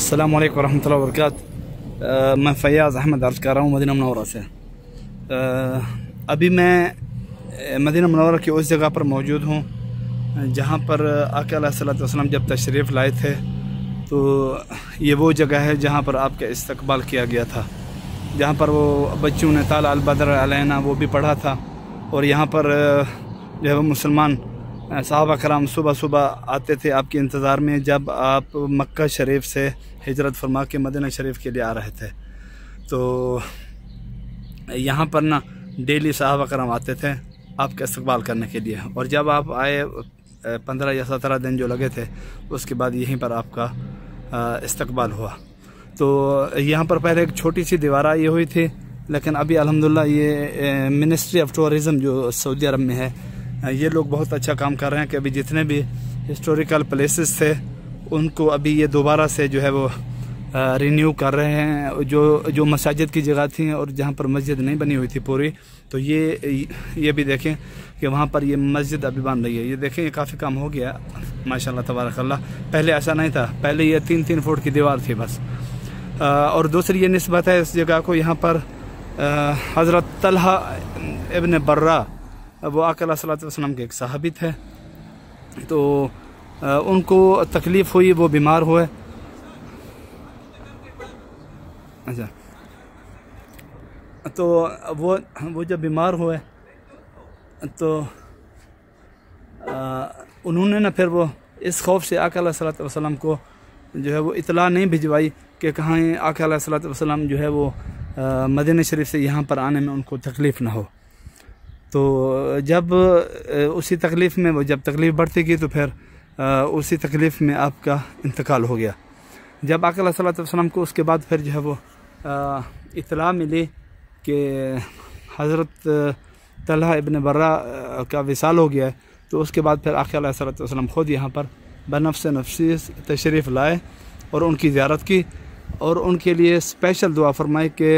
अल्लाम वरहमल वर्क मैं फ़याज़ अहमद अर्ज़ कर रहा हूँ मदीना मनौरा से। अभी मैं मदीना मनौरा की उस जगह पर मौजूद हूँ, जहाँ पर आकलम जब तशरीफ़ लाए थे तो ये वो जगह है जहाँ पर आपका इस्तकबाल किया गया था। जहाँ पर वो बच्चों ने ताला अलबदर अलैना वो भी पढ़ा था, और यहाँ पर जो है वो मुसलमान साहबा कराम सुबह सुबह आते थे आपके इंतज़ार में जब आप मक्का शरीफ से हिजरत फरमा के मदीना शरीफ के लिए आ रहे थे। तो यहाँ पर ना डेली साहबा कराम आते थे आपका इस्तकबाल करने के लिए। और जब आप आए पंद्रह या सत्रह दिन जो लगे थे, उसके बाद यहीं पर आपका इस्तबाल हुआ। तो यहाँ पर पहले एक छोटी सी दीवार आई हुई थी, लेकिन अभी अलहमदिल्ला ये मिनिस्ट्री ऑफ़ टूरिज़म जो सऊदी अरब में है ये लोग बहुत अच्छा काम कर रहे हैं कि अभी जितने भी हिस्टोरिकल प्लेसेस थे, उनको अभी ये दोबारा से जो है वो रिन्यू कर रहे हैं। जो जो मसाजिद की जगह थी और जहाँ पर मस्जिद नहीं बनी हुई थी पूरी तो ये ये भी देखें कि वहाँ पर ये मस्जिद अभी बन रही है। ये देखें, ये काफ़ी काम हो गया। माशाल्लाह तबारकल्ला पहले ऐसा नहीं था। पहले ये तीन तीन फुट की दीवार थी बस। और दूसरी ये नस्बत है इस जगह को। यहाँ पर हज़रत तलहा इबन बर्रा वो आकल वसलम के एक साहबी थे। तो उनको तकलीफ़ हुई वो बीमार हुए। अच्छा। तो वो वो जब बीमार हुए तो आ, उन्होंने ना फिर वो इस खौफ से आका वसलम को जो है वो इतला नहीं भिजवाई कि कहाँ आका वसलम जो है वो मदीना शरीफ से यहाँ पर आने में उनको तकलीफ़ ना हो। तो जब उसी तकलीफ़ में जब तकलीफ़ बढ़ती गई तो फिर उसी तकलीफ़ में आपका इंतकाल हो गया। जब आकल वसलम को उसके बाद फिर जो है वो इतला मिली कि हज़रत तलहा इबन बर्रा का विसाल हो गया है तो उसके बाद फिर आखिर वसलम ख़ुद यहाँ पर बनफ्स नफसी तशरीफ़ लाए और उनकी ज़्यारत की और उनके लिए स्पेशल दुआ फरमाई कि,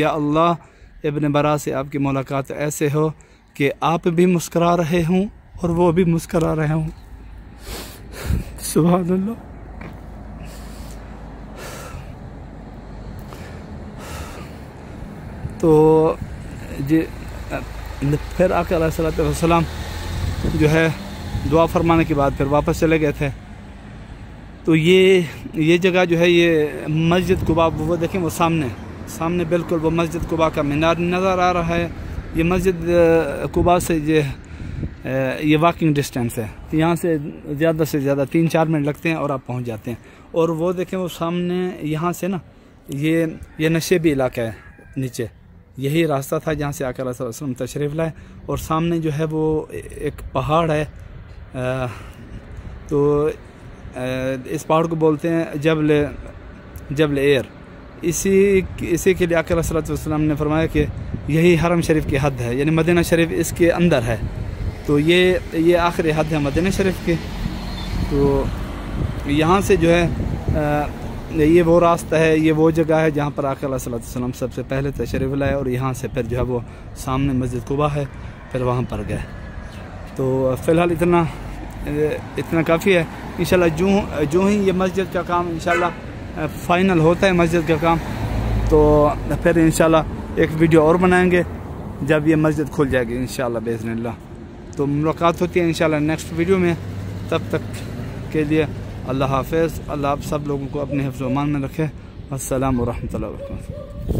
या अल्लाह, इबन बरा से आपकी मुलाकात ऐसे हो कि आप भी मुस्करा रहे हों और वो भी मुस्करा रहे हों। सुबह तो जी फिर आकर सलाम जो है दुआ फरमाने के बाद फिर वापस चले गए थे। तो ये ये जगह जो है ये मस्जिद कुबा, वो देखें वो सामने सामने बिल्कुल वो मस्जिद कुबा का मीनार नज़र आ रहा है। ये मस्जिद कुबा से ये ये वॉकिंग डिस्टेंस है। तो यहाँ से ज़्यादा से ज़्यादा तीन चार मिनट लगते हैं और आप पहुँच जाते हैं। और वो देखें वो सामने यहाँ से ना ये ये नशेबी इलाका है नीचे। यही रास्ता था जहाँ से आकर वसलम तशरीफ़ लाए और सामने जो है वो एक पहाड़ है। आ, तो आ, इस पहाड़ को बोलते हैं जबल जबल एयर। इसी इसी के लिए आकर वसलम ने फरमाया कि यही हरम शरीफ की हद है यानी मदीना शरीफ इसके अंदर है। तो ये ये आखिरी हद है मदीना शरीफ की। तो यहाँ से जो है आ, ये वो रास्ता है ये वो जगह है जहाँ पर आकर वसलम सबसे पहले तशरीफ़ लाए और यहाँ से फिर जो है वो सामने मस्जिद कुबा है फिर वहाँ पर गए। तो फ़िलहाल इतना इतना काफ़ी है। इन जो जूँ ही ये मस्जिद का काम इन फ़ाइनल होता है मस्जिद का काम तो फिर इन एक वीडियो और बनाएँगे, जब ये मस्जिद खुल जाएगी इन बेजन तो मुलाकात होती है इन नेक्स्ट वीडियो में, तब तक के लिए अल्लाह हाफ़ अल्लाह आप सब लोगों को अपने हिफ्ज़ मान में रखे। असल वरहमल वर्क